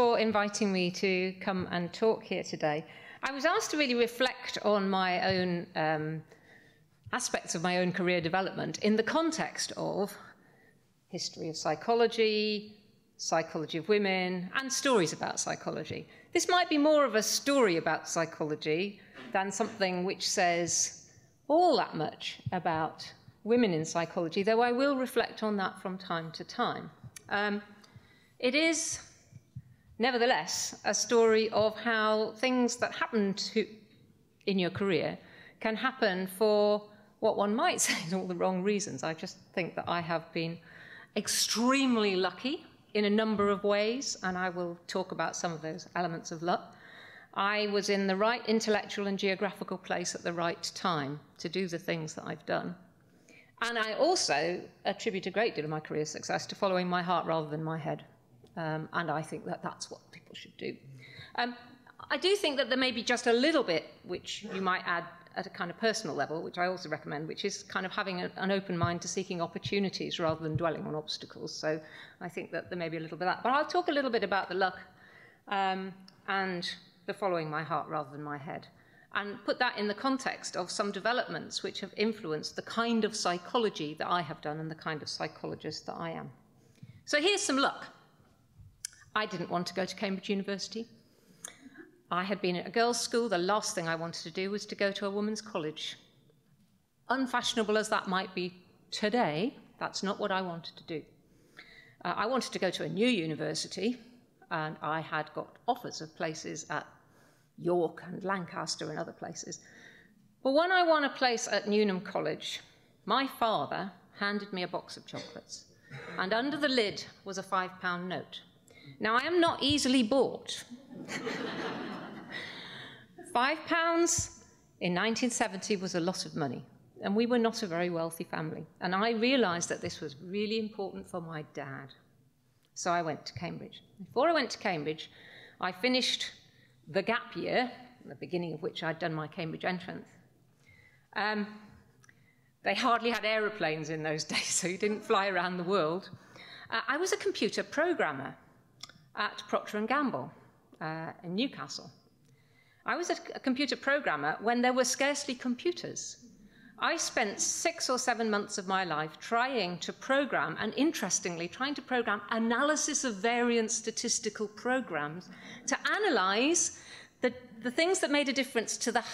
for inviting me to come and talk here today. I was asked to really reflect on my own um, aspects of my own career development in the context of history of psychology, psychology of women, and stories about psychology. This might be more of a story about psychology than something which says all that much about women in psychology, though I will reflect on that from time to time. Um, it is nevertheless, a story of how things that happen to, in your career can happen for what one might say is all the wrong reasons. I just think that I have been extremely lucky in a number of ways, and I will talk about some of those elements of luck. I was in the right intellectual and geographical place at the right time to do the things that I've done. And I also attribute a great deal of my career success to following my heart rather than my head. Um, and I think that that's what people should do. Um, I do think that there may be just a little bit which you might add at a kind of personal level, which I also recommend, which is kind of having a, an open mind to seeking opportunities rather than dwelling on obstacles. So I think that there may be a little bit of that. But I'll talk a little bit about the luck um, and the following my heart rather than my head. And put that in the context of some developments which have influenced the kind of psychology that I have done and the kind of psychologist that I am. So here's some luck. I didn't want to go to Cambridge University. I had been at a girls' school. The last thing I wanted to do was to go to a women's college. Unfashionable as that might be today, that's not what I wanted to do. Uh, I wanted to go to a new university, and I had got offers of places at York and Lancaster and other places. But when I won a place at Newnham College, my father handed me a box of chocolates, and under the lid was a five pound note. Now, I am not easily bought. Five pounds in 1970 was a lot of money, and we were not a very wealthy family. And I realized that this was really important for my dad. So I went to Cambridge. Before I went to Cambridge, I finished the gap year, the beginning of which I'd done my Cambridge entrance. Um, they hardly had aeroplanes in those days, so you didn't fly around the world. Uh, I was a computer programmer at Procter & Gamble uh, in Newcastle. I was a, computer programmer when there were scarcely computers. I spent six or seven months of my life trying to program, and interestingly, trying to program analysis of variance statistical programs to analyze the, the things that made a difference to the,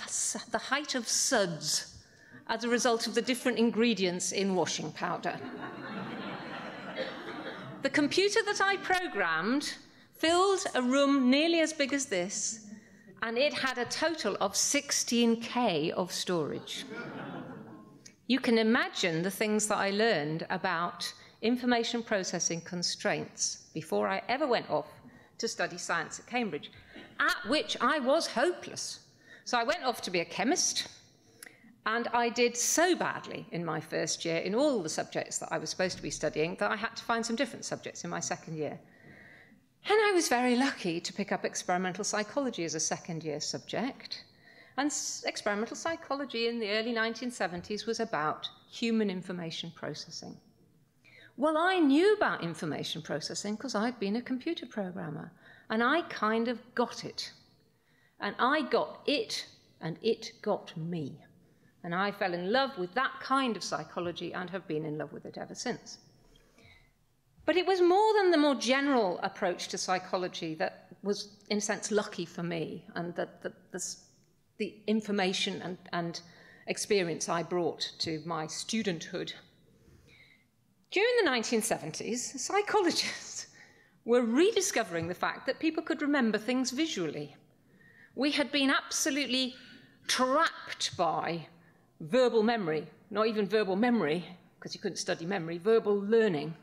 the height of suds as a result of the different ingredients in washing powder. the computer that I programmed filled a room nearly as big as this, and it had a total of 16K of storage. You can imagine the things that I learned about information processing constraints before I ever went off to study science at Cambridge, at which I was hopeless. So I went off to be a chemist, and I did so badly in my first year in all the subjects that I was supposed to be studying that I had to find some different subjects in my second year. And I was very lucky to pick up experimental psychology as a second year subject. And experimental psychology in the early 1970s was about human information processing. Well, I knew about information processing because I'd been a computer programmer, and I kind of got it. And I got it, and it got me. And I fell in love with that kind of psychology and have been in love with it ever since. But it was more than the more general approach to psychology that was, in a sense, lucky for me, and that the, the, the information and, and experience I brought to my studenthood. During the 1970s, psychologists were rediscovering the fact that people could remember things visually. We had been absolutely trapped by verbal memory, not even verbal memory, because you couldn't study memory, verbal learning.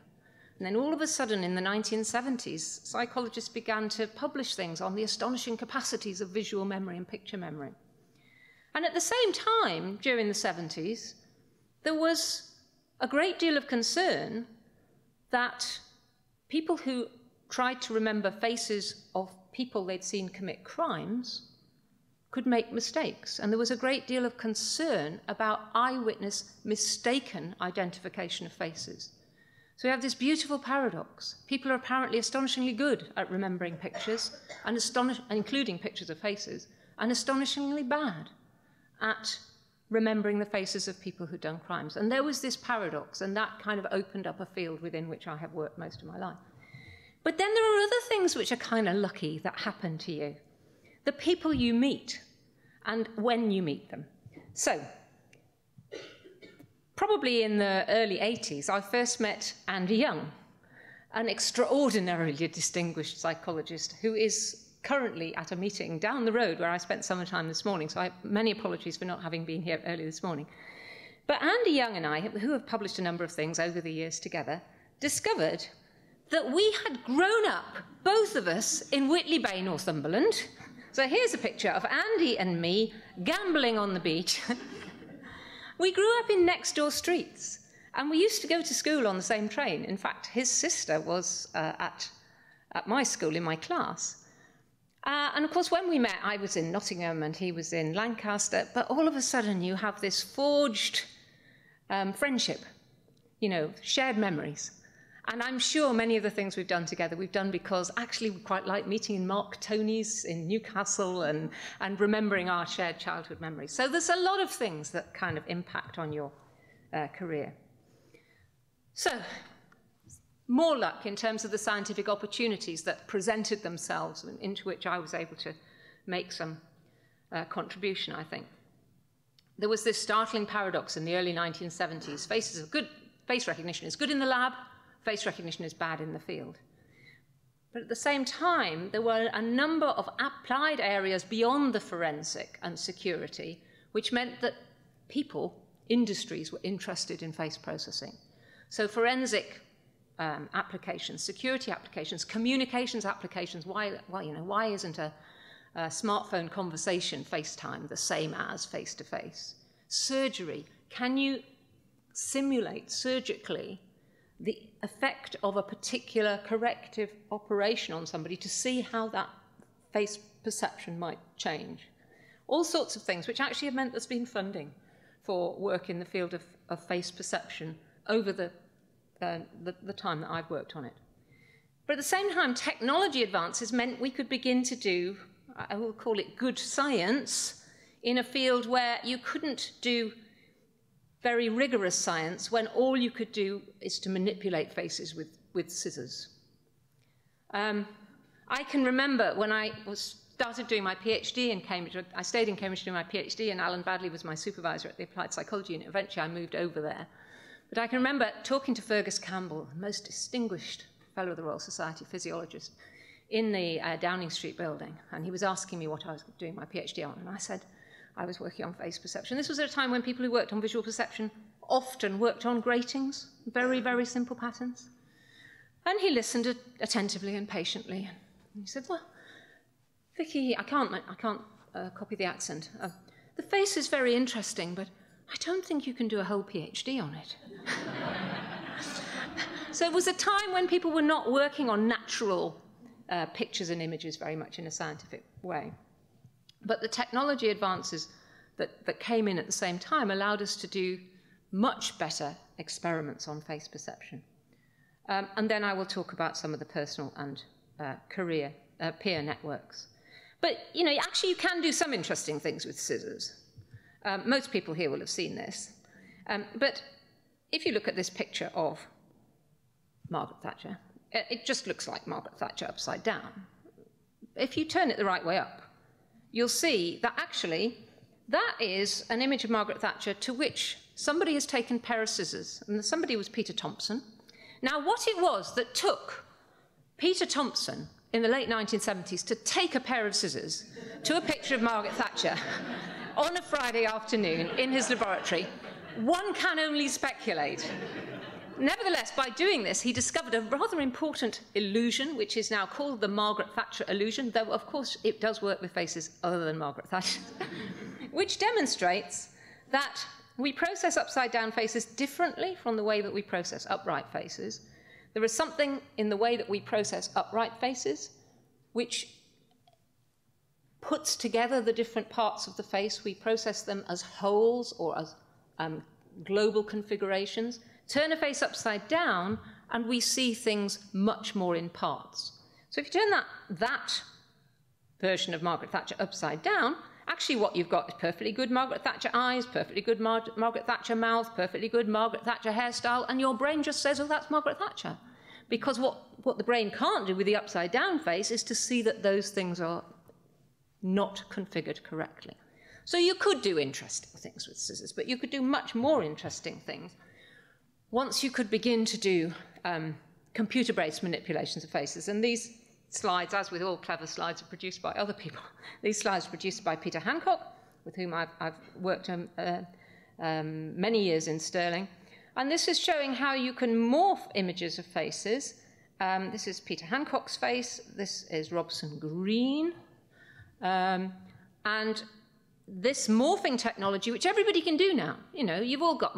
And then all of a sudden, in the 1970s, psychologists began to publish things on the astonishing capacities of visual memory and picture memory. And at the same time, during the 70s, there was a great deal of concern that people who tried to remember faces of people they'd seen commit crimes could make mistakes. And there was a great deal of concern about eyewitness mistaken identification of faces. So we have this beautiful paradox. People are apparently astonishingly good at remembering pictures, and astonish- including pictures of faces, and astonishingly bad at remembering the faces of people who'd done crimes. And there was this paradox, and that kind of opened up a field within which I have worked most of my life. But then there are other things which are kind of lucky that happen to you. The people you meet, and when you meet them. So, probably in the early 80s, I first met Andy Young, an extraordinarily distinguished psychologist who is currently at a meeting down the road where I spent some time this morning, so I, many apologies for not having been here early this morning. But Andy Young and I, who have published a number of things over the years together, discovered that we had grown up, both of us, in Whitley Bay, Northumberland. So here's a picture of Andy and me gambling on the beach. we grew up in next door streets, and we used to go to school on the same train. In fact, his sister was uh, at, at my school in my class. Uh, and of course, when we met, I was in Nottingham and he was in Lancaster, but all of a sudden you have this forged um, friendship, you know, shared memories. And I'm sure many of the things we've done together, we've done because actually we quite like meeting in Mark Tony's in Newcastle and, and remembering our shared childhood memories. So there's a lot of things that kind of impact on your uh, career. So more luck in terms of the scientific opportunities that presented themselves and into which I was able to make some uh, contribution, I think. There was this startling paradox in the early 1970s. Faces of good, face recognition is good in the lab, face recognition is bad in the field. But at the same time, there were a number of applied areas beyond the forensic and security, which meant that people, industries, were interested in face processing. So forensic um, applications, security applications, communications applications. Why, well, you know, why isn't a, a smartphone conversation FaceTime the same as face to face? Surgery. Can you simulate surgically the effect of a particular corrective operation on somebody to see how that face perception might change? All sorts of things, which actually have meant there's been funding for work in the field of, of face perception over the uh, the, the time that I've worked on it. But at the same time, technology advances meant we could begin to do, I will call it good science, in a field where you couldn't do very rigorous science when all you could do is to manipulate faces with, with scissors. Um, I can remember when I was started doing my PhD in Cambridge, I stayed in Cambridge doing my PhD, and Alan Baddeley was my supervisor at the Applied Psychology Unit. Eventually, I moved over there. But I can remember talking to Fergus Campbell, the most distinguished fellow of the Royal Society physiologist, in the uh, Downing Street building, and he was asking me what I was doing my PhD on, and I said I was working on face perception. This was at a time when people who worked on visual perception often worked on gratings, very, very simple patterns. And he listened attentively and patiently, and he said, "Well, Vicki, I can't, I can't uh, copy the accent. Uh, the face is very interesting, but I don't think you can do a whole PhD on it. so it was a time when people were not working on natural uh, pictures and images very much in a scientific way. But the technology advances that, that came in at the same time allowed us to do much better experiments on face perception. Um, and then I will talk about some of the personal and uh, career uh, peer networks. But you know, actually, you can do some interesting things with scissors. Um, most people here will have seen this. Um, but if you look at this picture of Margaret Thatcher, it just looks like Margaret Thatcher upside down. If you turn it the right way up, you'll see that actually that is an image of Margaret Thatcher to which somebody has taken pair of scissors, and somebody was Peter Thompson. Now, what it was that took Peter Thompson in the late 1970s to take a pair of scissors to a picture of Margaret Thatcher on a Friday afternoon in his laboratory, one can only speculate. Nevertheless, by doing this, he discovered a rather important illusion, which is now called the Margaret Thatcher illusion, though, of course, it does work with faces other than Margaret Thatcher, which demonstrates that we process upside down faces differently from the way that we process upright faces. There is something in the way that we process upright faces which puts together the different parts of the face. We process them as wholes or as um, global configurations. Turn a face upside down, and we see things much more in parts. So if you turn that, that version of Margaret Thatcher upside down, actually what you've got is perfectly good Margaret Thatcher eyes, perfectly good Mar Margaret Thatcher mouth, perfectly good Margaret Thatcher hairstyle, and your brain just says, oh, that's Margaret Thatcher. Because what, what the brain can't do with the upside down face is to see that those things are not configured correctly. So you could do interesting things with scissors, but you could do much more interesting things once you could begin to do um, computer-based manipulations of faces. And these slides, as with all clever slides, are produced by other people. These slides are produced by Peter Hancock, with whom I've, I've worked um, uh, um, many years in Stirling. And this is showing how you can morph images of faces. Um, this is Peter Hancock's face. This is Robson Green. Um, and this morphing technology, which everybody can do now, you know, you've all got,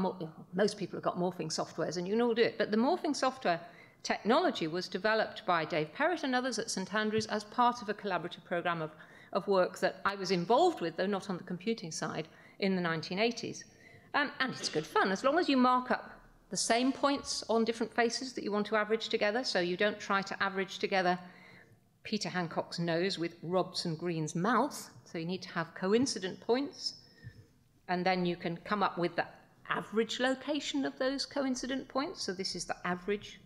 most people have got morphing softwares and you can all do it, but the morphing software technology was developed by Dave Perrett and others at St Andrews as part of a collaborative program of, of work that I was involved with, though not on the computing side, in the 1980s. Um, and it's good fun, as long as you mark up the same points on different faces that you want to average together, so you don't try to average together Peter Hancock's nose with Robson Green's mouth. So you need to have coincident points. And then you can come up with the average location of those coincident points. So this is the average,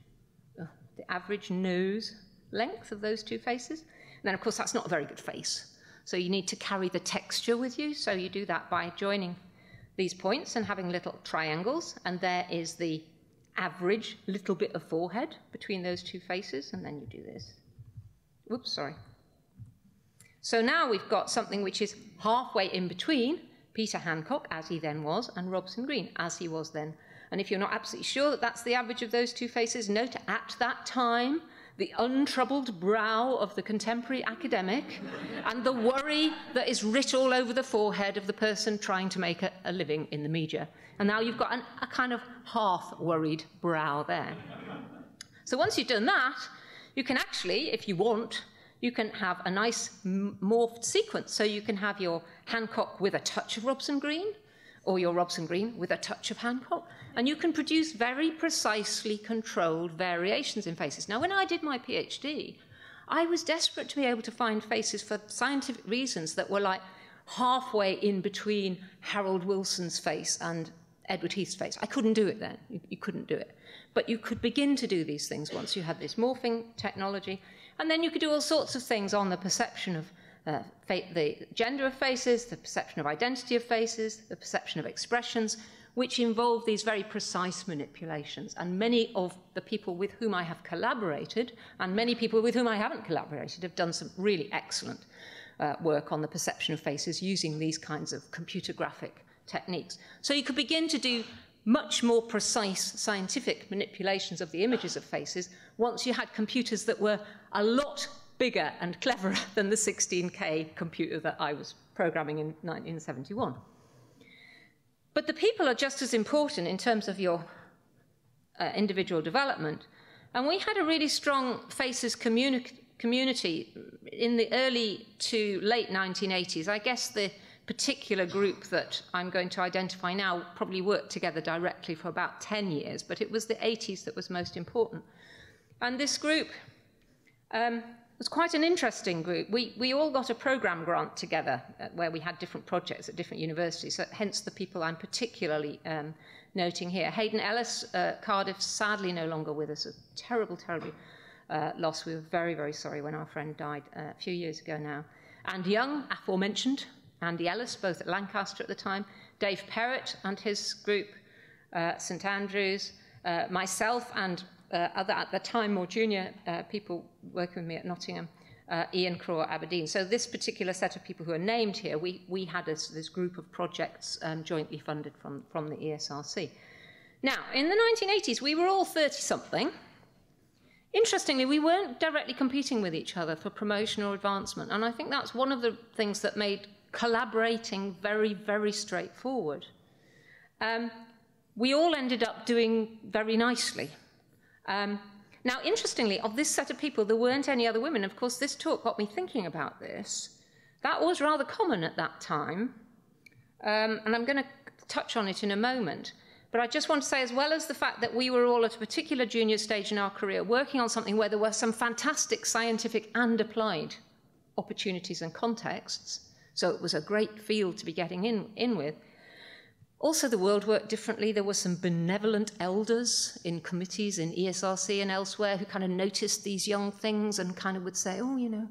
uh, the average nose length of those two faces. And then, of course, that's not a very good face. So you need to carry the texture with you. So you do that by joining these points and having little triangles. And there is the average little bit of forehead between those two faces. And then you do this. Oops, sorry. So now we've got something which is halfway in between Peter Hancock, as he then was, and Robson Green, as he was then. And if you're not absolutely sure that that's the average of those two faces, note at that time the untroubled brow of the contemporary academic and the worry that is writ all over the forehead of the person trying to make a, a living in the media. And now you've got an, a kind of half worried brow there. So once you've done that, you can actually, if you want, you can have a nice morphed sequence. So you can have your Hancock with a touch of Robson Green, or your Robson Green with a touch of Hancock, and you can produce very precisely controlled variations in faces. Now, when I did my PhD, I was desperate to be able to find faces for scientific reasons that were like halfway in between Harold Wilson's face and Edward Heath's face. I couldn't do it then. You, you couldn't do it. But you could begin to do these things once you had this morphing technology. And then you could do all sorts of things on the perception of uh, the gender of faces, the perception of identity of faces, the perception of expressions, which involve these very precise manipulations. And many of the people with whom I have collaborated, and many people with whom I haven't collaborated, have done some really excellent uh, work on the perception of faces using these kinds of computer graphic techniques. So you could begin to do much more precise scientific manipulations of the images of faces once you had computers that were a lot bigger and cleverer than the 16K computer that I was programming in 1971. But the people are just as important in terms of your uh, individual development. And we had a really strong faces communi community in the early to late 1980s. I guess the particular group that I'm going to identify now probably worked together directly for about 10 years, but it was the 80s that was most important. And this group um, was quite an interesting group. We, we all got a program grant together uh, where we had different projects at different universities, so hence the people I'm particularly um, noting here. Hadyn Ellis, uh, Cardiff, sadly no longer with us, a terrible, terrible uh, loss. We were very, very sorry when our friend died uh, a few years ago now. And Young, aforementioned, Andy Ellis, both at Lancaster at the time, Dave Perrett and his group, uh, St Andrews, uh, myself and uh, other, at the time, more junior uh, people working with me at Nottingham, uh, Ian Craw at Aberdeen. So this particular set of people who are named here, we, we had this, this group of projects um, jointly funded from, from the ESRC. Now, in the 1980s, we were all 30-something. Interestingly, we weren't directly competing with each other for promotion or advancement, and I think that's one of the things that made collaborating very, very straightforward. Um, we all ended up doing very nicely. Um, now, interestingly, of this set of people, there weren't any other women. Of course, this talk got me thinking about this. That was rather common at that time, um, and I'm going to touch on it in a moment. But I just want to say, as well as the fact that we were all at a particular junior stage in our career working on something where there were some fantastic scientific and applied opportunities and contexts, so it was a great field to be getting in, in with. Also, the world worked differently. There were some benevolent elders in committees in ESRC and elsewhere who kind of noticed these young things and kind of would say, oh, you know,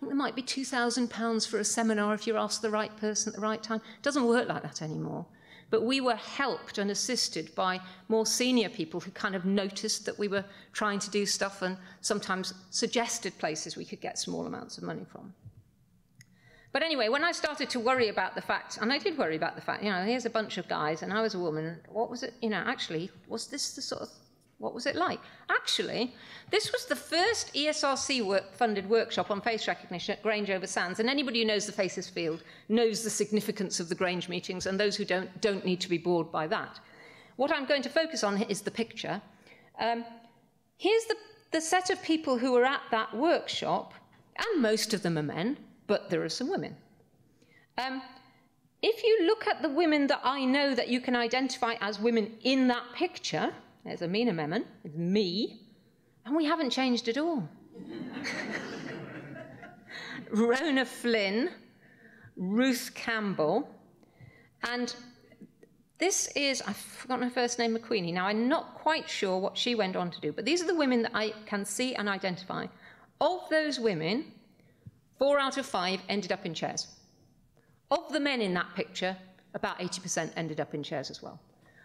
there might be £2,000 for a seminar if you're asked the right person at the right time. It doesn't work like that anymore. But we were helped and assisted by more senior people who kind of noticed that we were trying to do stuff and sometimes suggested places we could get small amounts of money from. But anyway, when I started to worry about the fact, and I did worry about the fact, you know, here's a bunch of guys and I was a woman, what was it, you know, actually, was this the sort of what was it like? Actually, this was the first ESRC work funded workshop on face recognition at Grange over Sands, and anybody who knows the faces field knows the significance of the Grange meetings, and those who don't don't need to be bored by that. What I'm going to focus on is the picture. Um, here's the, the set of people who were at that workshop, and most of them are men, but there are some women. Um, if you look at the women that I know that you can identify as women in that picture, there's Amina Memon, it's me, and we haven't changed at all. Rhona Flin, Ruth Campbell, and this is, I've forgotten her first name, McQueenie. Now, I'm not quite sure what she went on to do, but these are the women that I can see and identify. Of those women, four out of five ended up in chairs. Of the men in that picture, about 80% ended up in chairs as well.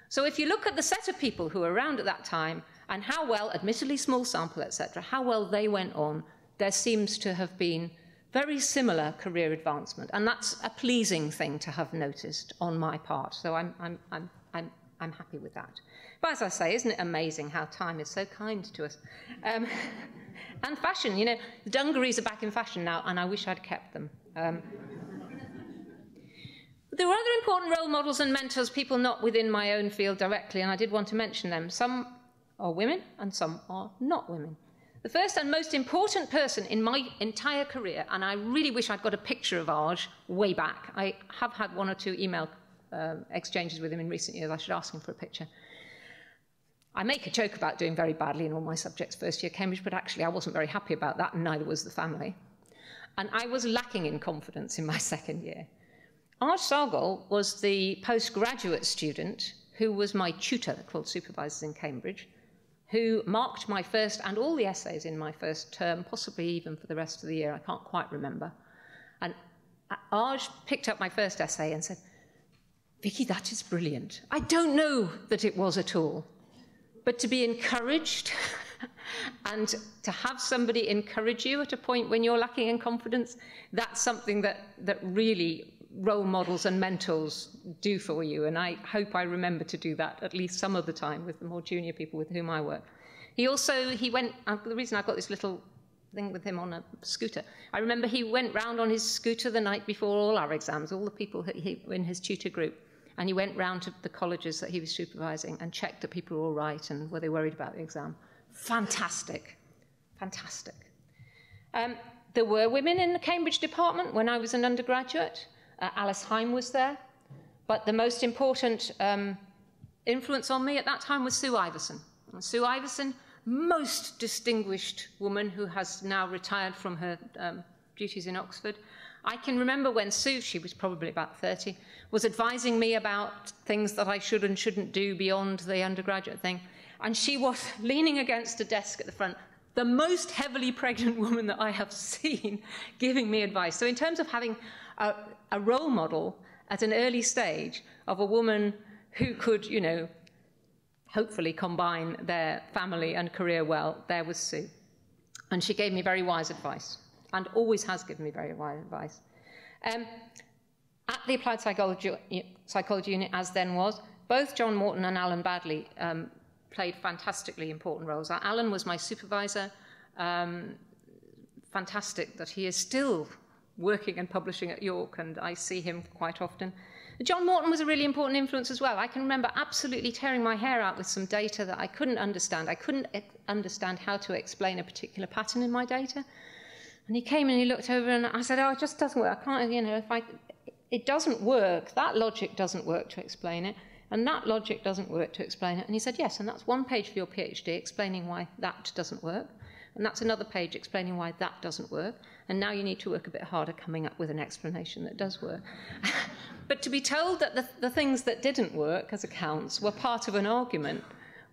So if you look at the set of people who were around at that time and how well, admittedly small sample, etc., how well they went on, there seems to have been very similar career advancement. And that's a pleasing thing to have noticed on my part. So I'm, I'm, I'm, I'm, I'm happy with that. But as I say, isn't it amazing how time is so kind to us? Um, and fashion, you know, the dungarees are back in fashion now, and I wish I'd kept them. Um, there were other important role models and mentors, people not within my own field directly, and I did want to mention them. Some are women and some are not women. The first and most important person in my entire career, and I really wish I'd got a picture of Arj way back. I have had one or two email uh, exchanges with him in recent years. I should ask him for a picture. I make a joke about doing very badly in all my subjects first year Cambridge, but actually I wasn't very happy about that, and neither was the family. And I was lacking in confidence in my second year. Arj Sahgal was the postgraduate student who was my tutor, called Supervisors in Cambridge, who marked my first and all the essays in my first term, possibly even for the rest of the year. I can't quite remember. And Arj picked up my first essay and said, Vicki, that is brilliant. I don't know that it was at all, but to be encouraged and to have somebody encourage you at a point when you're lacking in confidence, that's something that, that really role models and mentors do for you. And I hope I remember to do that at least some of the time with the more junior people with whom I work. He also, he went, uh, the reason I got this little thing with him on a scooter, I remember he went round on his scooter the night before all our exams, all the people he, in his tutor group, and he went round to the colleges that he was supervising and checked that people were all right and were they worried about the exam. Fantastic. Fantastic. Um, there were women in the Cambridge department when I was an undergraduate. Uh, Alice Heim was there. But the most important um, influence on me at that time was Sue Iversen. And Sue Iversen, most distinguished woman who has now retired from her um, duties in Oxford. I can remember when Sue, she was probably about 30, was advising me about things that I should and shouldn't do beyond the undergraduate thing. And she was leaning against a desk at the front, the most heavily pregnant woman that I have seen giving me advice. So, in terms of having a, a role model at an early stage of a woman who could, you know, hopefully combine their family and career well, there was Sue. And she gave me very wise advice, and always has given me very wise advice. Um, at the Applied Psychology, Psychology Unit, as then was, both John Morton and Alan Baddeley um, played fantastically important roles. Alan was my supervisor. Um, fantastic that he is still working and publishing at York, and I see him quite often. John Morton was a really important influence as well. I can remember absolutely tearing my hair out with some data that I couldn't understand. I couldn't understand how to explain a particular pattern in my data. And he came and he looked over and I said, oh, it just doesn't work. I can't, you know, if I, it doesn't work. That logic doesn't work to explain it. And that logic doesn't work to explain it. And he said, yes, and that's one page for your PhD explaining why that doesn't work. And that's another page explaining why that doesn't work. And now you need to work a bit harder coming up with an explanation that does work. but to be told that the, the things that didn't work as accounts were part of an argument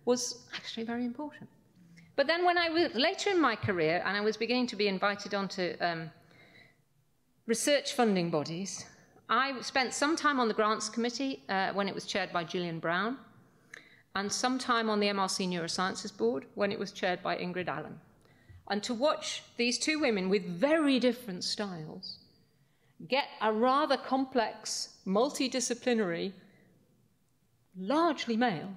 was actually very important. But then when I was later in my career and I was beginning to be invited onto um, research funding bodies, I spent some time on the grants committee uh, when it was chaired by Gillian Brown, and some time on the MRC Neurosciences Board when it was chaired by Ingrid Allen. And to watch these two women with very different styles get a rather complex, multidisciplinary, largely male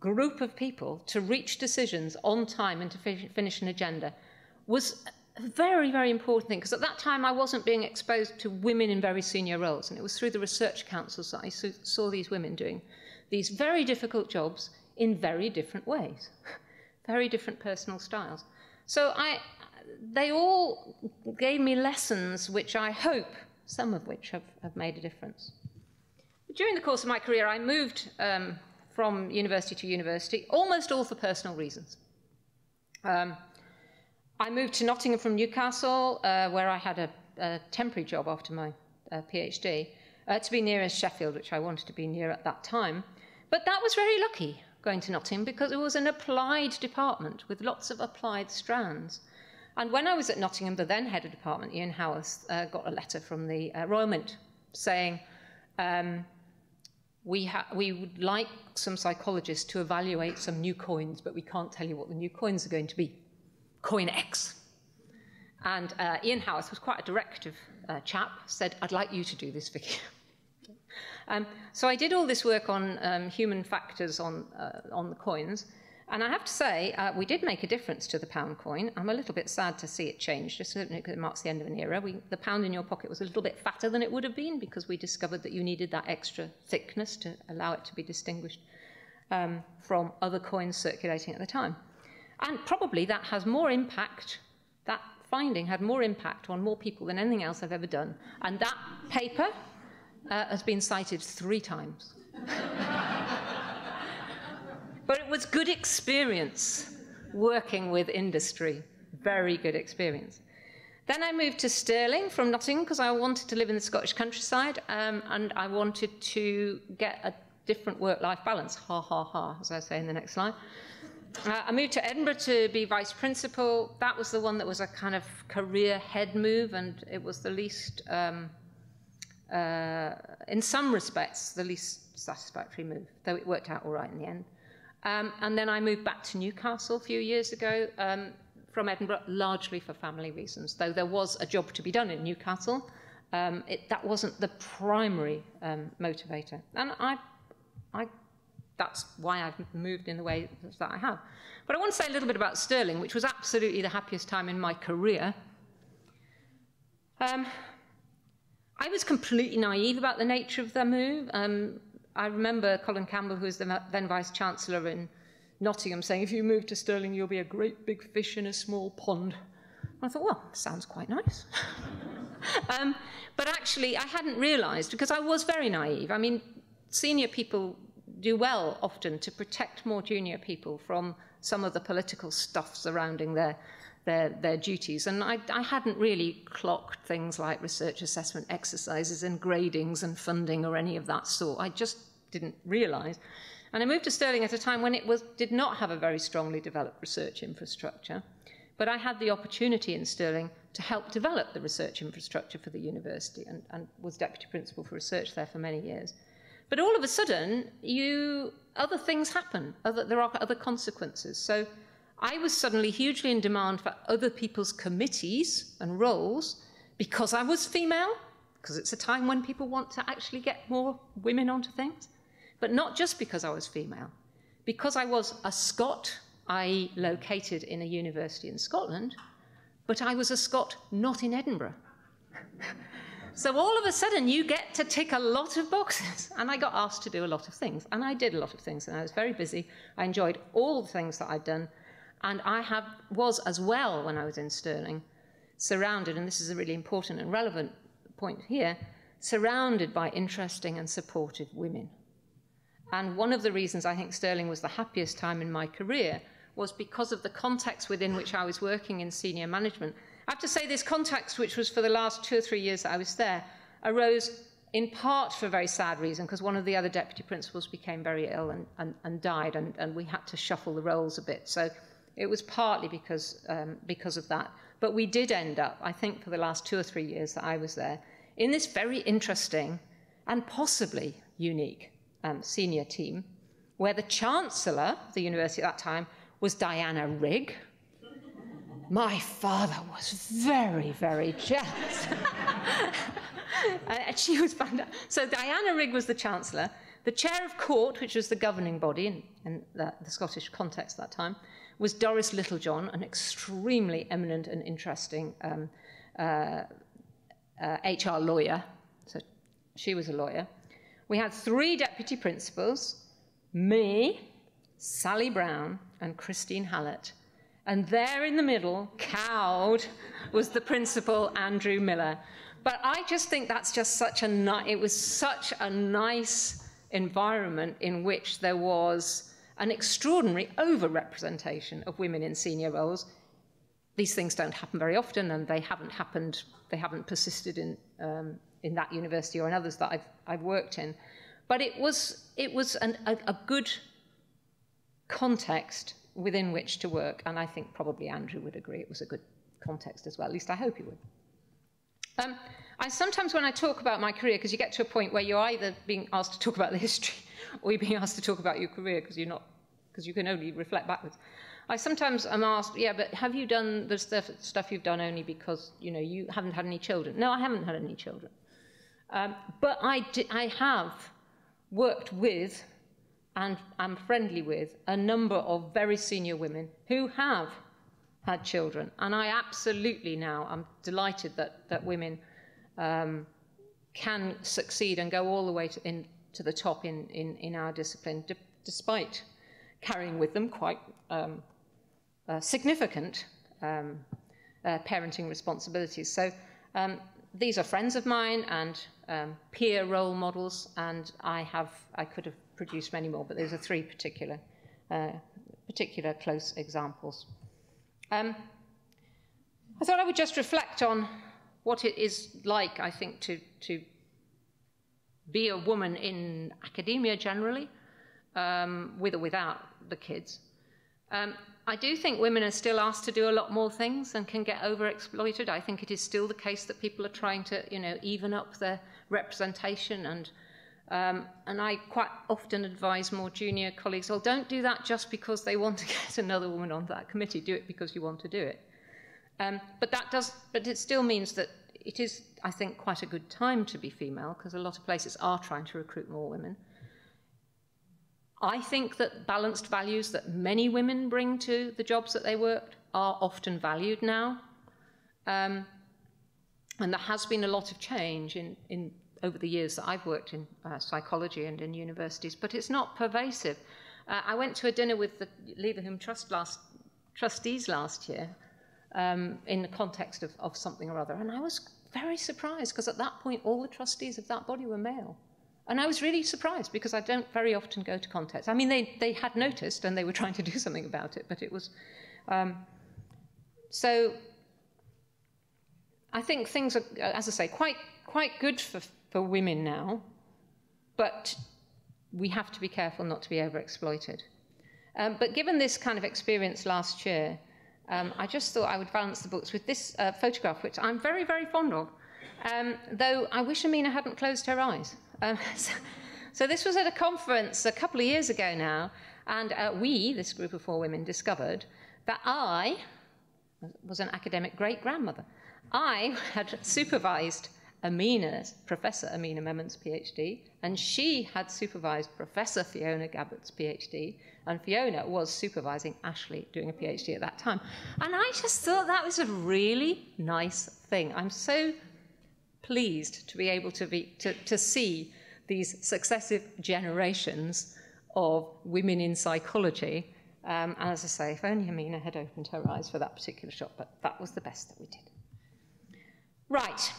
group of people to reach decisions on time and to finish an agenda was a very, very important thing because at that time I wasn't being exposed to women in very senior roles, and it was through the research councils that I saw these women doing these very difficult jobs in very different ways, very different personal styles. So I, they all gave me lessons which I hope, some of which have, have made a difference. During the course of my career, I moved um, from university to university, almost all for personal reasons. Um, I moved to Nottingham from Newcastle, uh, where I had a, a, temporary job after my uh, PhD, uh, to be near Sheffield, which I wanted to be near at that time. But that was very lucky going to Nottingham because it was an applied department with lots of applied strands. And when I was at Nottingham, the then head of department, Ian Howarth, uh, got a letter from the uh, Royal Mint saying, um, we, we would like some psychologists to evaluate some new coins, but we can't tell you what the new coins are going to be coin X. And uh, Ian Howarth was quite a directive uh, chap, said, I'd like you to do this, Vicki. um, so I did all this work on um, human factors on, uh, on the coins. And I have to say, uh, we did make a difference to the pound coin. I'm a little bit sad to see it change, just because it marks the end of an era. We, the pound in your pocket was a little bit fatter than it would have been because we discovered that you needed that extra thickness to allow it to be distinguished um, from other coins circulating at the time. And probably that has more impact, that finding had more impact on more people than anything else I've ever done. And that paper uh, has been cited three times. but it was good experience working with industry, very good experience. Then I moved to Stirling from Nottingham because I wanted to live in the Scottish countryside um, and I wanted to get a different work life balance. Ha ha ha, as I say in the next slide. Uh, I moved to Edinburgh to be vice principal. That was the one that was a kind of career head move, and it was the least, um, uh, in some respects, the least satisfactory move, though it worked out all right in the end. Um, and then I moved back to Newcastle a few years ago um, from Edinburgh, largely for family reasons, though there was a job to be done in Newcastle. Um, it, that wasn't the primary um, motivator. And I, I that's why I've moved in the way that I have. But I want to say a little bit about Stirling, which was absolutely the happiest time in my career. Um, I was completely naive about the nature of the move. Um, I remember Colin Campbell, who was the then Vice Chancellor in Nottingham, saying, if you move to Stirling, you'll be a great big fish in a small pond. And I thought, well, sounds quite nice. um, but actually, I hadn't realised, because I was very naive. I mean, senior people do well often to protect more junior people from some of the political stuff surrounding their, their, their duties. And I, I hadn't really clocked things like research assessment exercises and gradings and funding or any of that sort. I just didn't realise. And I moved to Stirling at a time when it was, did not have a very strongly developed research infrastructure. But I had the opportunity in Stirling to help develop the research infrastructure for the university and, and was deputy principal for research there for many years. But all of a sudden, you, other things happen. Other, there are other consequences. So I was suddenly hugely in demand for other people's committees and roles because I was female, because it's a time when people want to actually get more women onto things, but not just because I was female, because I was a Scot, i.e., located in a university in Scotland, but I was a Scot not in Edinburgh. So all of a sudden, you get to tick a lot of boxes. And I got asked to do a lot of things. And I did a lot of things. And I was very busy. I enjoyed all the things that I'd done. And I have, was as well, when I was in Stirling, surrounded, and this is a really important and relevant point here, surrounded by interesting and supportive women. And one of the reasons I think Stirling was the happiest time in my career was because of the context within which I was working in senior management. I have to say, this context, which was for the last two or three years that I was there, arose in part for a very sad reason, because one of the other deputy principals became very ill and, and, and died, and, and we had to shuffle the roles a bit. So it was partly because, um, because of that. But we did end up, I think, for the last two or three years that I was there, in this very interesting and possibly unique um, senior team, where the Chancellor of the university at that time was Diana Rigg. My father was very, very jealous. and she was found out. So Diana Rigg was the Chancellor. The Chair of Court, which was the governing body in, in the, the, Scottish context at that time, was Doris Littlejohn, an extremely eminent and interesting um, uh, uh, HR lawyer. So she was a lawyer. We had three deputy principals, me, Sally Brown, and Christine Hallett. And there in the middle, cowed, was the principal, Andrew Miller. But I just think that's just such a it was such a nice environment in which there was an extraordinary overrepresentation of women in senior roles. These things don't happen very often, and they haven't happened. They haven't persisted in um, in that university or in others that I've I've worked in. But it was it was an, a, a good context within which to work, and I think probably Andrew would agree it was a good context as well. At least I hope he would. Um, I sometimes, when I talk about my career, because you get to a point where you're either being asked to talk about the history or you're being asked to talk about your career because you're not, because you can only reflect backwards. I sometimes am asked, yeah, but have you done the stuff, stuff you've done only because you know you haven't had any children? No, I haven't had any children, um, but I, I have worked with and am friendly with a number of very senior women who have had children. And I absolutely now, I'm delighted that, that women um, can succeed and go all the way to, in, to the top in, in, in our discipline, despite carrying with them quite um, uh, significant um, uh, parenting responsibilities. So um, these are friends of mine and um, peer role models, and I have I could have produced many more, but those are three particular uh, particular close examples. Um, I thought I would just reflect on what it is like, I think, to, to be a woman in academia generally, um, with or without the kids. Um, I do think women are still asked to do a lot more things and can get overexploited. I think it is still the case that people are trying to, you know, even up their representation and um, and I quite often advise more junior colleagues, well, don't do that just because they want to get another woman on that committee. Do it because you want to do it. Um, but that does, but it still means that it is, I think, quite a good time to be female because a lot of places are trying to recruit more women. I think that balanced values that many women bring to the jobs that they work are often valued now. Um, and there has been a lot of change in, in over the years that I've worked in uh, psychology and in universities, but it's not pervasive. Uh, I went to a dinner with the Leverhulme Trust last, trustees last year um, in the context of, of something or other, and I was very surprised because at that point all the trustees of that body were male. And I was really surprised because I don't very often go to contests. I mean, they, they had noticed and they were trying to do something about it, but it was. Um, so I think things are, as I say, quite, quite good for for women now, but we have to be careful not to be overexploited. Um, but given this kind of experience last year, um, I just thought I would balance the books with this uh, photograph, which I'm very, very fond of. Um, though I wish Amina hadn't closed her eyes. Um, so, so, this was at a conference a couple of years ago now, and uh, we, this group of four women, discovered that I was an academic great grandmother. I had supervised Amina's, Professor Amina Memon's PhD, and she had supervised Professor Fiona Gabbert's PhD, and Fiona was supervising Ashley doing a PhD at that time. And I just thought that was a really nice thing. I'm so pleased to be able to, be, to, to see these successive generations of women in psychology. Um, and as I say, if only Amina had opened her eyes for that particular shot, but that was the best that we did. Right.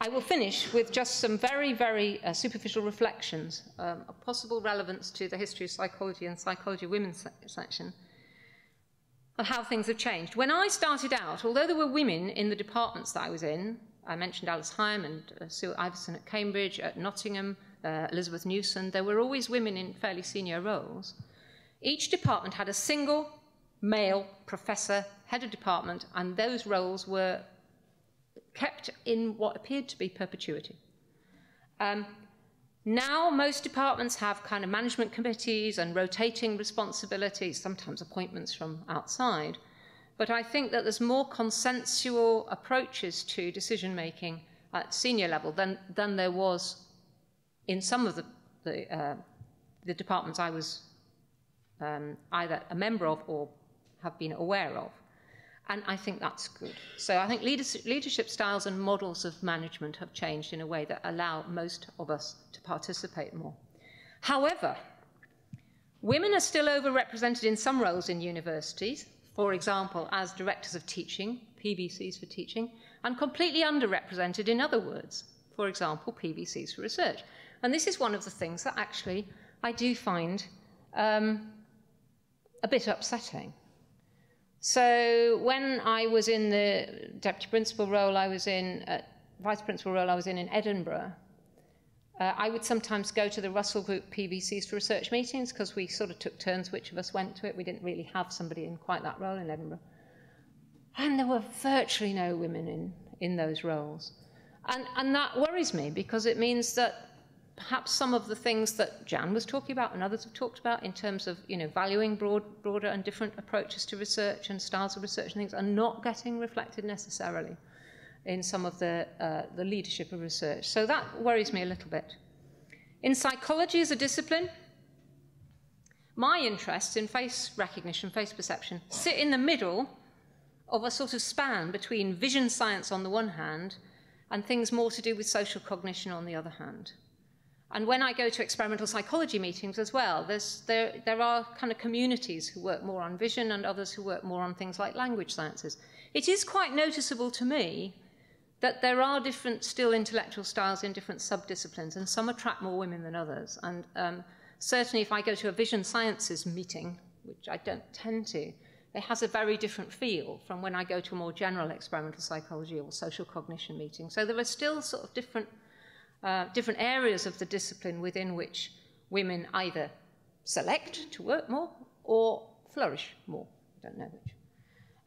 I will finish with just some very, very uh, superficial reflections um, of possible relevance to the history of psychology and psychology of women se section of how things have changed. When I started out, although there were women in the departments that I was in, I mentioned Alice Higham and uh, Sue Iversen at Cambridge, at Nottingham, uh, Elizabeth Newson, there were always women in fairly senior roles. Each department had a single male professor, head of department, and those roles were kept in what appeared to be perpetuity. Um, now, most departments have kind of management committees and rotating responsibilities, sometimes appointments from outside. But I think that there's more consensual approaches to decision making at senior level than, than there was in some of the, the, uh, the departments I was um, either a member of or have been aware of. And I think that's good. So I think leadership styles and models of management have changed in a way that allow most of us to participate more. However, women are still overrepresented in some roles in universities, for example, as directors of teaching, PVCs for teaching, and completely underrepresented in other words, for example, PVCs for research. And this is one of the things that actually I do find um, a bit upsetting. So when I was in the deputy principal role, I was in, uh, vice principal role I was in in Edinburgh, uh, I would sometimes go to the Russell Group PVCs for research meetings because we sort of took turns which of us went to it. We didn't really have somebody in quite that role in Edinburgh. And there were virtually no women in, in those roles. And, and that worries me because it means that perhaps some of the things that Jan was talking about and others have talked about in terms of you know, valuing broad, broader and different approaches to research and styles of research and things are not getting reflected necessarily in some of the, uh, the leadership of research. So that worries me a little bit. In psychology as a discipline, my interests in face recognition, face perception, sit in the middle of a sort of span between vision science on the one hand and things more to do with social cognition on the other hand. And when I go to experimental psychology meetings as well, there, there are kind of communities who work more on vision and others who work more on things like language sciences. It is quite noticeable to me that there are different still intellectual styles in different subdisciplines, and some attract more women than others. And um, certainly if I go to a vision sciences meeting, which I don't tend to, it has a very different feel from when I go to a more general experimental psychology or social cognition meeting. So there are still sort of different uh, different areas of the discipline within which women either select to work more or flourish more. I don't know which.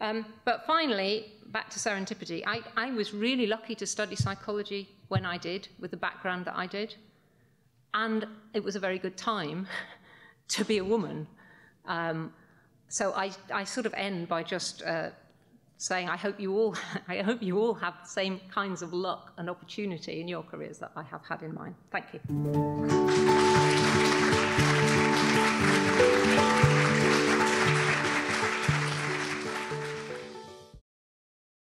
Um, but finally, back to serendipity, I, I was really lucky to study psychology when I did, with the background that I did. And it was a very good time to be a woman. Um, so I, I sort of end by just uh, saying I hope you all I hope you all have the same kinds of luck and opportunity in your careers that I have had in mine. Thank you.